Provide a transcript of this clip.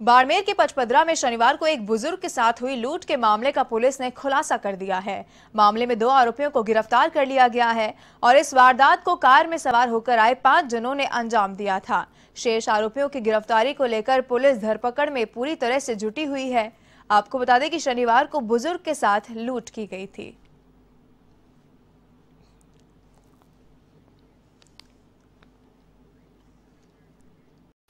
बाड़मेर के पचपदरा में शनिवार को एक बुज़ुर्ग के साथ हुई लूट के मामले का पुलिस ने खुलासा कर दिया है। मामले में दो आरोपियों को गिरफ़्तार कर लिया गया है और इस वारदात को कार में सवार होकर आए पाँच जनों ने अंजाम दिया था। शेष आरोपियों की गिरफ्तारी को लेकर पुलिस धरपकड़ में पूरी तरह से जुटी हुई है। आपको बता दें कि शनिवार को बुज़ुर्ग के साथ लूट की गई थी।